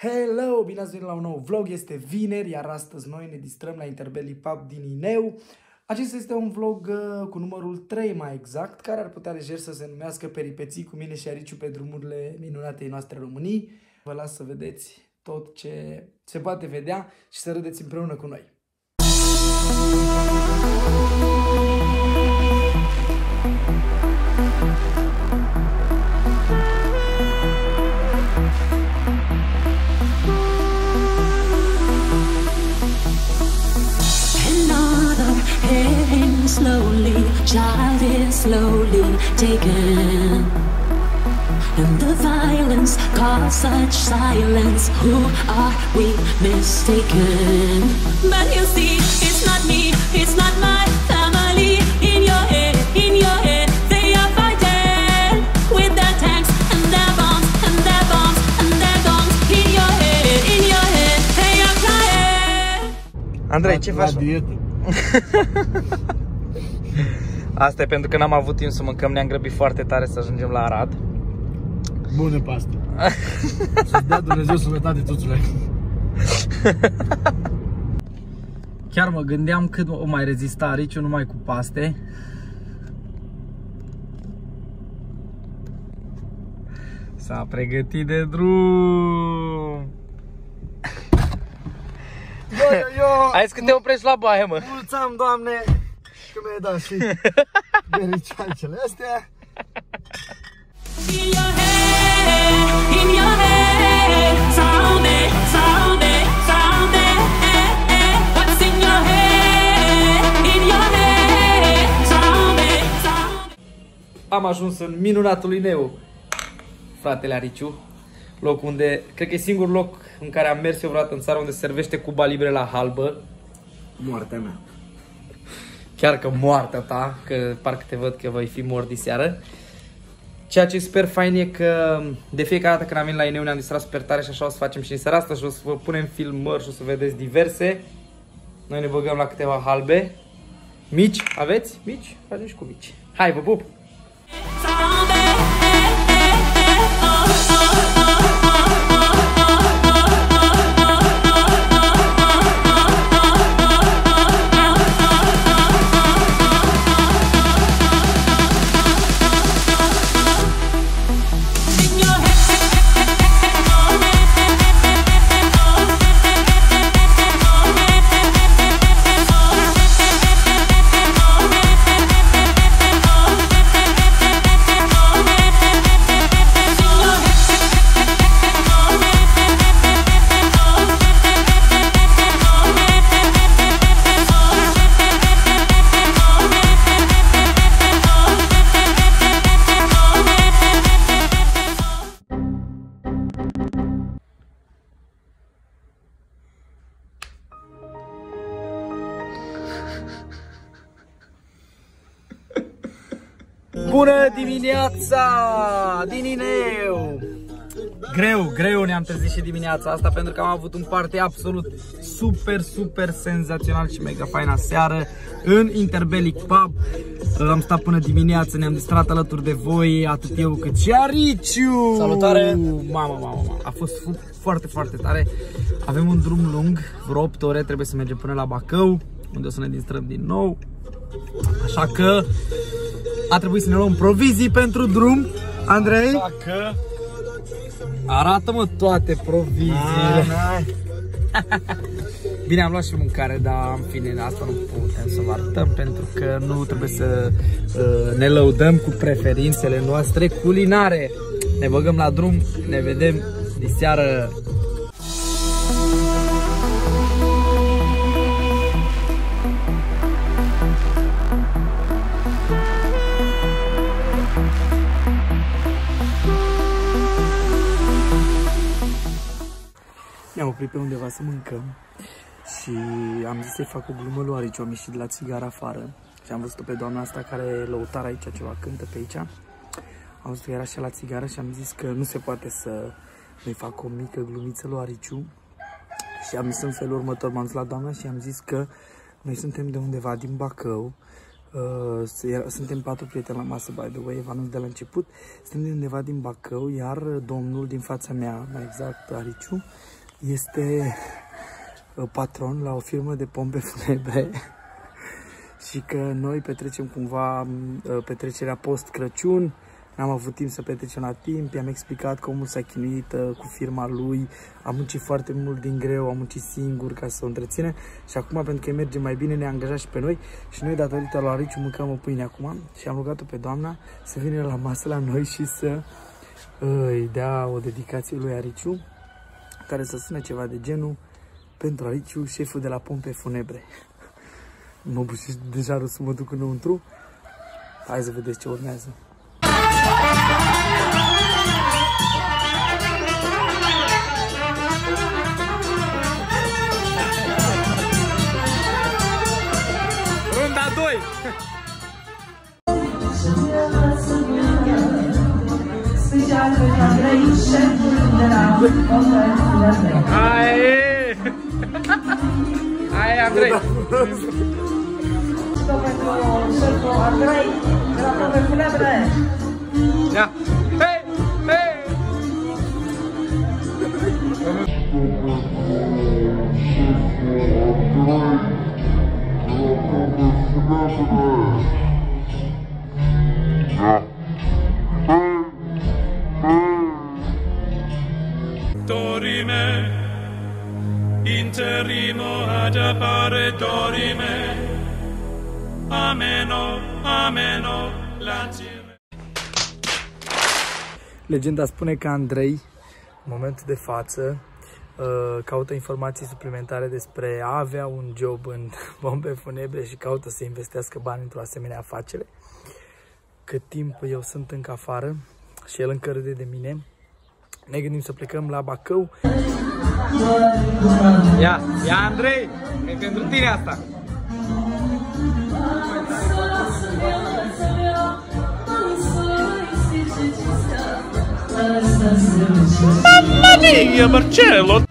Hello! Bine ați venit la un nou vlog, este vineri, iar astăzi noi ne distrăm la Interbelly Pub din Ineu. Acesta este un vlog uh, cu numărul 3 mai exact, care ar putea lejer să se numească Peripeții cu mine și Ariciu pe drumurile minunatei noastre Românii. Vă las să vedeți tot ce se poate vedea și să râdeți împreună cu noi. Another slowly, child is slowly taken. And the violence caused such silence. Who are we mistaken? But you see, it's not me, it's not my family. In your head, in your head, they are fighting with their tanks and their bombs and their bombs and their bombs. In your head, in your head, they are crying. Andrei, ce faci? Asta e pentru că n-am avut timp să mâncăm, ne-am grăbit foarte tare să ajungem la Arad. Bună pastă. Să-ți dea Dumnezeu sănătate tuturor. Chiar mă gândeam cât o mai rezista Ariciu numai cu paste. S-a pregătit de drum. Eu, eu, eu, Hai să te oprești la baie, mă. mulțam, Doamne, că mi-ai dat și bericeaicele astea. In your head, in your head, sound it, sound it, sound it. What's in your head, in your head, sound it, sound it. Am ajuns în minunatul Ineu, fratele Ariciu. Loc unde, cred că e singurul loc în care am mers eu vreodată în țară unde se servește Cuba Libre la halbă. Moartea mea. Chiar că moartea ta, că parcă te văd că voi fi mort diseară. Ceea ce sper fain e că de fiecare dată când am venit la Ineu ne-am distrat super tare și așa o să facem și în seara asta și o să vă punem filmări și o să vedeți diverse. Noi ne băgăm la câteva halbe. Mici, aveți? Mici? Facem și cu mici. Hai, vă pup! Bună dimineața din Ineu! Greu, greu ne-am trezit și dimineața asta pentru că am avut un party absolut super, super senzațional și mega faina seară în Interbelic Pub. Am stat până dimineață, ne-am distrat alături de voi, atât eu cât și Ariciu! Salutare! Mama, mama, mama, a fost fu- foarte, foarte tare. Avem un drum lung, vreo 8 ore, trebuie să mergem până la Bacău, unde o să ne distrăm din nou. Așa că a trebuit să ne luăm provizii pentru drum. Andrei, Dacă... arată-mă toate proviziile. Na, Bine, am luat și mâncare, dar în fine, asta nu putem să vă arătăm pentru că nu trebuie să uh, ne lăudăm cu preferințele noastre culinare. Ne băgăm la drum, ne vedem diseară. Oprit pe undeva să mâncăm și am zis să-i fac o glumă lui Ariciu, am ieșit de la țigară afară și am văzut-o pe doamna asta care e lăutar aici, ceva cântă pe aici. Am văzut că era și la țigară și am zis că nu se poate să nu-i fac o mică glumiță lui Ariciu și am zis în felul următor, m-am dus la doamna și am zis că noi suntem de undeva din Bacău, Uh, se- suntem patru prieteni la masă, by the way, v de la început. Suntem de undeva din Bacău, iar domnul din fața mea, mai exact Ariciu, este uh, patron la o firmă de pompe funebre și că noi petrecem cumva uh, petrecerea post-Crăciun, N-am avut timp să petrecem la timp, i-am explicat că omul s-a chinuit uh, cu firma lui, am muncit foarte mult din greu, am muncit singur ca să o întreține și acum pentru că îi merge mai bine ne-a angajat și pe noi. Și noi datorită lui Ariciu mâncăm o pâine acum. Și am rugat-o pe doamna să vină la masă la noi și să uh, îi dea o dedicație lui Ariciu care să sună ceva de genul pentru Ariciu, șeful de la pompe funebre. Mă bușești deja să mă duc înăuntru. Hai să vedeți ce urmează. Runda 2! Hai! Hai, Andrei! Ia! Hei! Hei! dorime, interimo ad appare dorime, ameno, ameno, latire. Legenda spune că Andrei, în momentul de față, uh, caută informații suplimentare despre a avea un job în bombe funebre și caută să investească bani într-o asemenea afacere. Cât timp eu sunt încă afară și el încă râde de mine, ne gândim să plecăm la Bacău. Ia, ia Andrei! E pentru tine asta! Mamma mia, Marcello!